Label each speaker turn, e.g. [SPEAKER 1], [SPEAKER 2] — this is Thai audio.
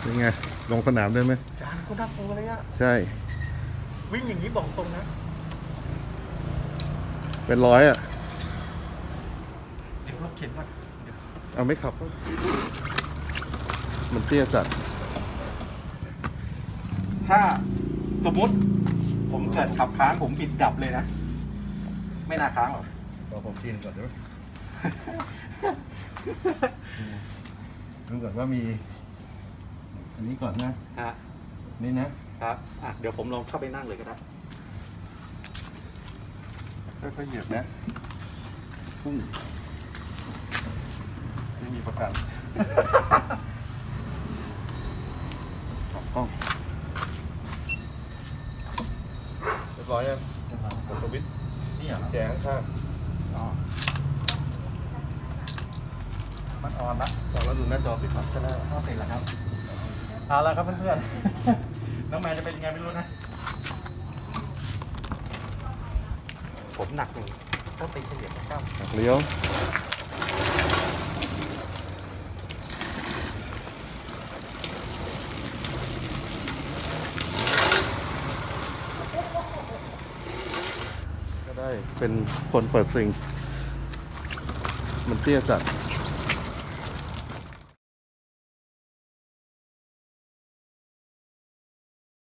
[SPEAKER 1] เป็นไง ลงสนามได้ไหม
[SPEAKER 2] จานก็น่ากลัวเลยอะ
[SPEAKER 1] ใช่
[SPEAKER 2] วิ่งอย่างนี้บอกตรงนะ
[SPEAKER 1] เป็นร้อยอะ
[SPEAKER 2] เดี๋ยวรถเข็นก่อนเดี๋ยว
[SPEAKER 1] เอาไม่ขับ มันเตี้ยจัด
[SPEAKER 2] ถ้าสมมติผมเกิดขับค้างผมบิดดับเลยนะ ไม่น่าค้างหรอก
[SPEAKER 1] รอผมกินก่อนได้ไหมดูก่อนว่ามี อันนี้ก่อนนะ
[SPEAKER 2] ฮะ
[SPEAKER 1] นี่นะ
[SPEAKER 2] ครับอะเดี๋ยวผมลองเข้าไปนั่งเลยก็ได้
[SPEAKER 1] ค่อยๆเหยียบนะพุ่งไม่มีประกันออกกล้องเรียบร้อยยังกดสวิตช์
[SPEAKER 2] นี่เหรอ
[SPEAKER 1] แจข้าง
[SPEAKER 2] อ๋อมันออนละ
[SPEAKER 1] ๆแล้วดูหน้าจอปิดพับก็ได้
[SPEAKER 2] เข้าเสร็จแล้วครับ เอาละครับเพื่อนๆ น้องแมนจะเป็นยังไงไม่รู้นะ ผมหนักหนึ่งต้องตีเฉลี่ยบเก้า
[SPEAKER 1] หักเลี้ยวก็ได้เป็นคนเปิดซิงมันเตี้ยจัด